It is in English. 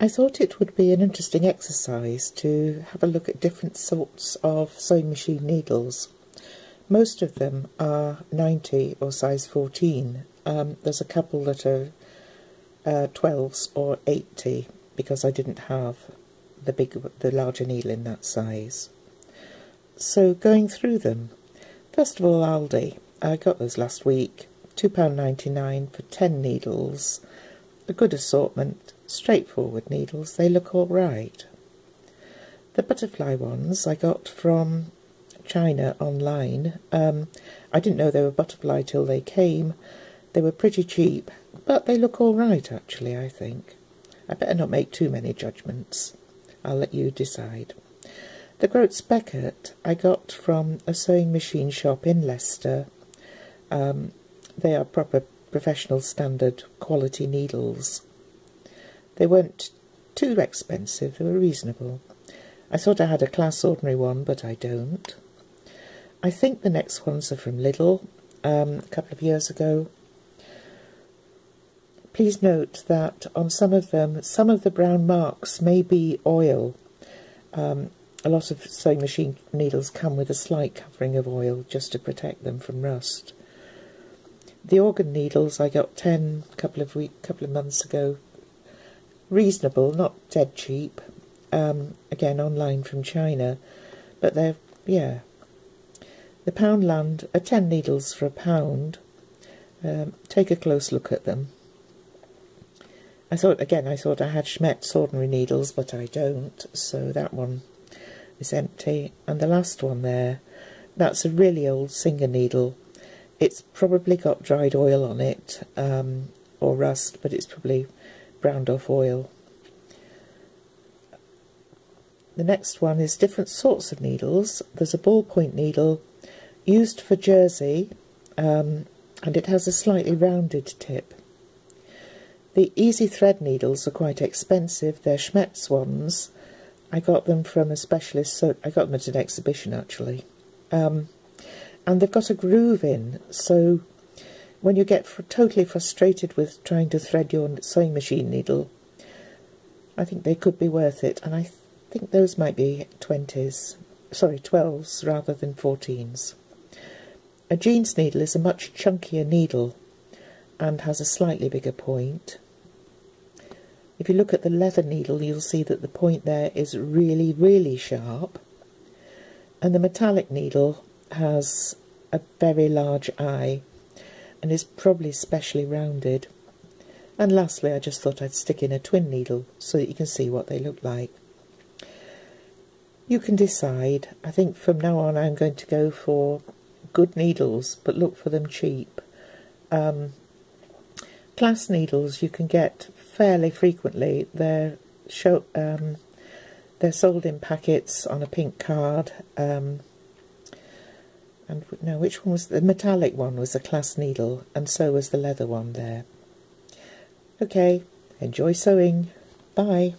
I thought it would be an interesting exercise to have a look at different sorts of sewing machine needles. Most of them are 90 or size 14. Um, there's a couple that are uh, 12s or 80 because I didn't have the big, the larger needle in that size. So going through them, first of all Aldi, I got those last week, £2.99 for 10 needles, a good assortment, straightforward needles, they look all right. The butterfly ones I got from China online. Um, I didn't know they were butterfly till they came. They were pretty cheap, but they look all right actually, I think. I better not make too many judgments. I'll let you decide. The Groz-Beckert I got from a sewing machine shop in Leicester. Um, they are proper professional standard quality needles. They weren't too expensive, they were reasonable. I thought I had a Klasse ordinary one, but I don't. I think the next ones are from Lidl um, a couple of years ago. Please note that on some of them, some of the brown marks may be oil. Um, a lot of sewing machine needles come with a slight covering of oil just to protect them from rust. The organ needles I got 10 a couple of week, couple of months ago. Reasonable, not dead cheap. Um, again, online from China. But they're, yeah. The Poundland are 10 needles for a pound. Um, take a close look at them. I thought, again, I thought I had Schmetz ordinary needles, but I don't, so that one is empty. And the last one there, that's a really old Singer needle. It's probably got dried oil on it, um, or rust, but it's probably browned off oil. The next one is different sorts of needles. There's a ballpoint needle used for jersey, um, and it has a slightly rounded tip. The easy thread needles are quite expensive. They're Schmetz ones. I got them from a specialist, so I got them at an exhibition actually. Um, and they've got a groove in, so when you get fr totally frustrated with trying to thread your sewing machine needle, I think they could be worth it. And I th think those might be 20s, sorry, 12s rather than 14s. A jeans needle is a much chunkier needle and has a slightly bigger point. If you look at the leather needle, you'll see that the point there is really, really sharp. And the metallic needle has a very large eye and is probably specially rounded. And lastly, I just thought I'd stick in a twin needle so that you can see what they look like. You can decide. I think from now on I'm going to go for good needles, but look for them cheap. Um, Klasse needles you can get fairly frequently. They're show, um, they're sold in packets on a pink card. Um, and no, which one was the metallic one? Was the Klasse needle, and so was the leather one there. Okay, enjoy sewing. Bye.